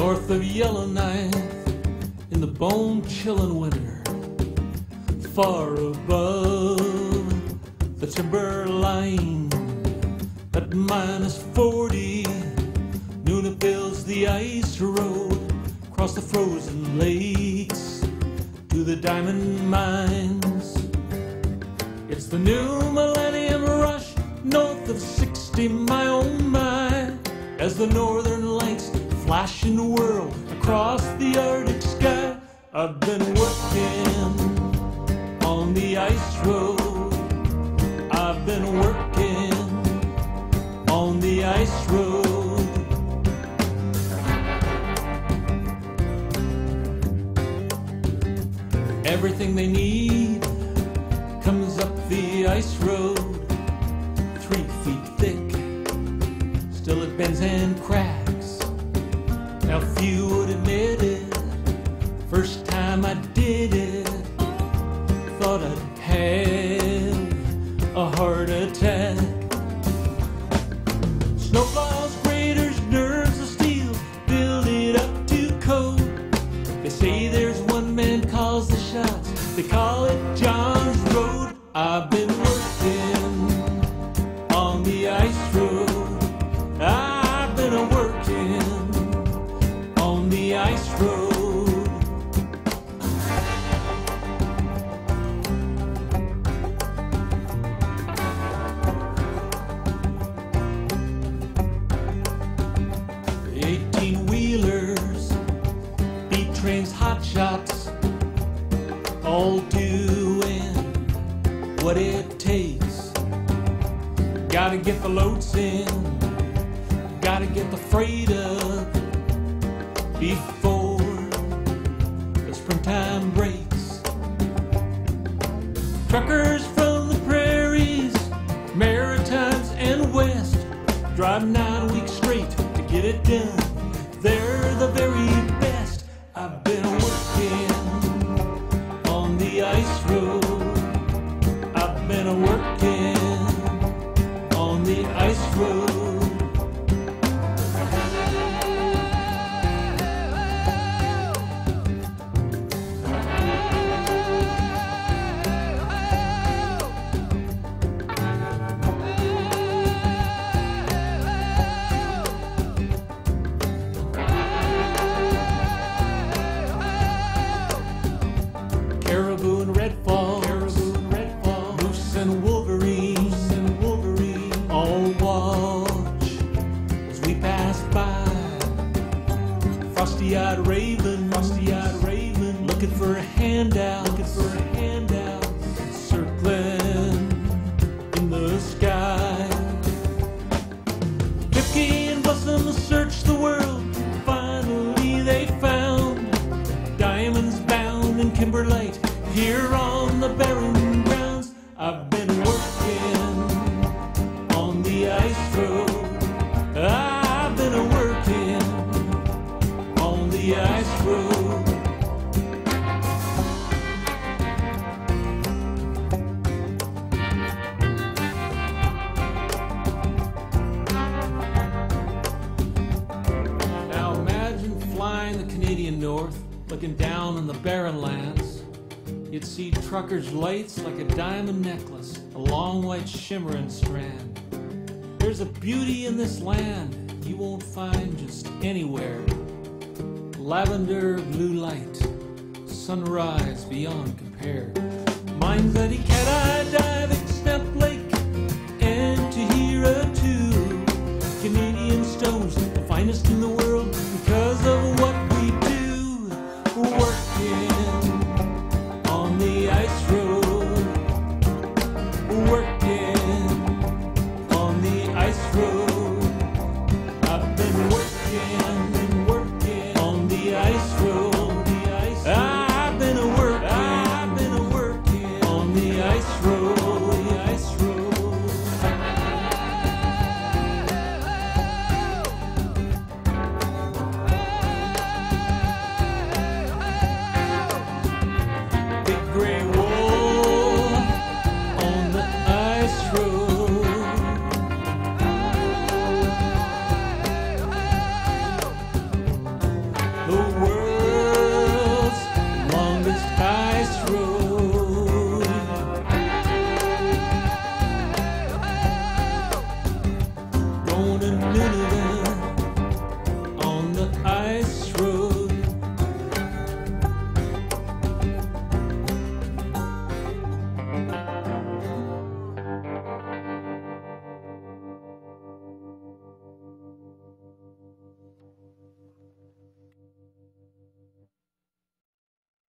of Yellowknife in the bone chilling winter, far above the timber line at minus 40. Nuna builds the ice road across the frozen lakes to the diamond mines. It's the new millennium rush north of 60, my oh my, as the northern flash and whirl across the Arctic sky. I've been working on the ice road. I've been working on the ice road. Everything they need comes up the ice road, three feet thick. Still it bends and cracks. Now few would admit it. First time I trains, hot shots, all doing what it takes. Gotta get the loads in, gotta get the freight up before the springtime breaks. Truckers from the prairies, Maritimes, and West drive nine weeks straight to get it done. They're the very looking for a handout, looking for a flying the Canadian North, looking down on the barren lands. You'd see truckers' lights like a diamond necklace, a long white shimmering strand. There's a beauty in this land you won't find just anywhere. Lavender blue light, sunrise beyond compare. Mines at Cat Dive, Nunavut on the ice road.